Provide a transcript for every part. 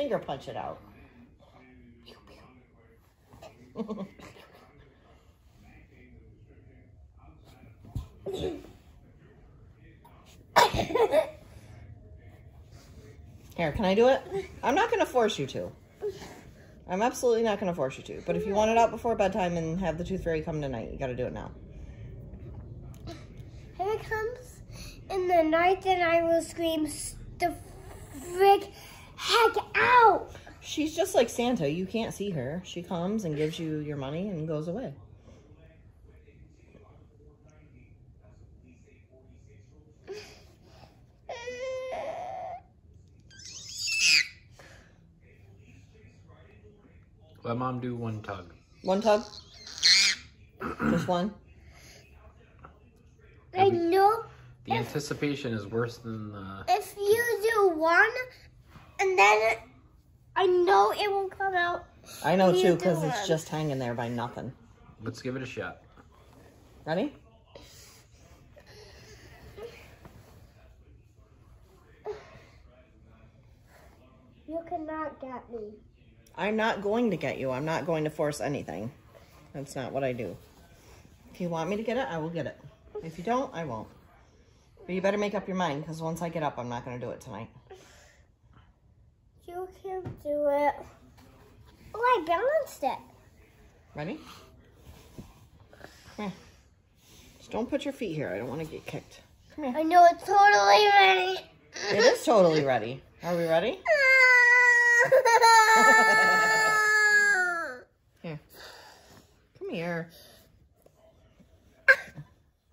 finger punch it out. Here, can I do it? I'm not going to force you to. I'm absolutely not going to force you to. But if you want it out before bedtime and have the tooth fairy come tonight, you got to do it now. If it comes in the night, then I will scream the frick heck out. She's just like Santa. You can't see her. She comes and gives you your money and goes away. Let mom do one tug. One tug? Just one? I know The anticipation is worse than the. if you do one, and then I know it won't come out. I know too, because it's just hanging there by nothing. Let's give it a shot. Ready? You cannot get me. I'm not going to get you. I'm not going to force anything. That's not what I do. If you want me to get it, I will get it. If you don't, I won't. But you better make up your mind, because once I get up, I'm not going to do it tonight. You can do it. Oh, I balanced it. Ready? Come here. Just don't put your feet here. I don't want to get kicked. Come here. I know it's totally ready. It is totally ready. Are we ready? Here. Come here.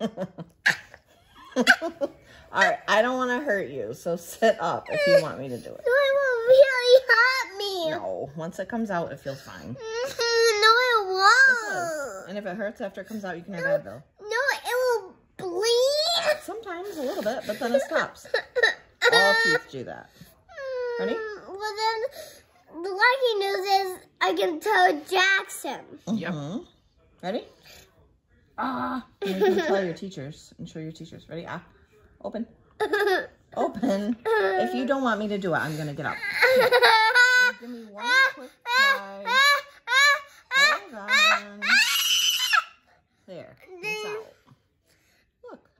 All right, I don't want to hurt you, so sit up if you want me to do it. No, it will really hurt me. No, once it comes out, it feels fine. no, it It won't. does. And if it hurts after it comes out, you can have Advil. No, it will bleed. Sometimes a little bit, but then it stops. All teeth do that. Ready? Well, then the lucky news is I can tell Jackson. Yep. Mhm. Ready? Ah. And you can tell your teachers and show your teachers. Ready? Ah. Open. Open. If you don't want me to do it, I'm going to get up. Give me one quick try. Hold on. There. It's out. Look.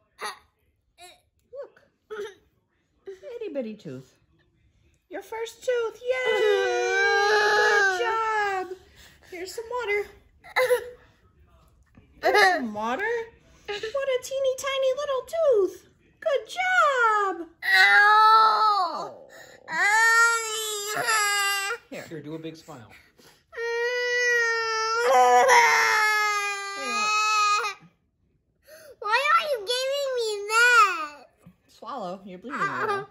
Look. Itty bitty tooth. Your first tooth. Yay! Good job. Here's some water. Here's some water. What a teeny tiny little tooth. Good job. Ow! Oh. Here. Here, do a big smile. Why are you giving me that? Swallow. You're bleeding a little.